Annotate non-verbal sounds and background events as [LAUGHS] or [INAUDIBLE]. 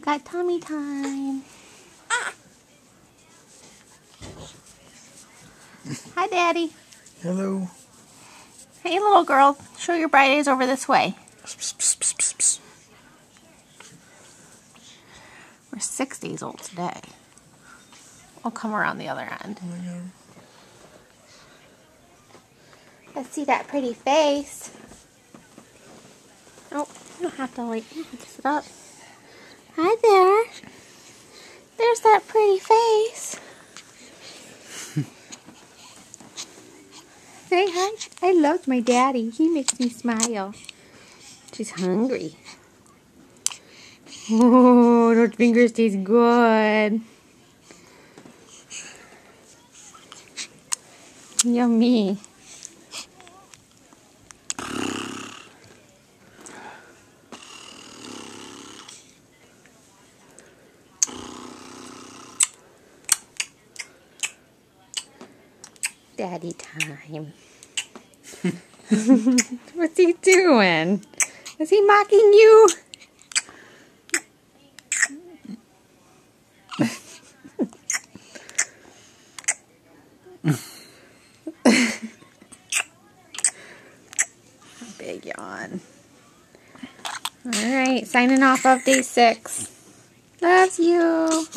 got tummy time. Hi, Daddy. Hello. Hey, little girl. Show your bright eyes over this way. We're six days old today. We'll come around the other end. Let's see that pretty face. Oh, you don't have to like sit up. Hi there. There's that pretty face. [LAUGHS] Say hi. I love my daddy. He makes me smile. She's hungry. [LAUGHS] Oh, those fingers taste good. Yummy. Daddy time. [LAUGHS] What's he doing? Is he mocking you? [LAUGHS] Big yawn. All right, signing off of day six. Loves you.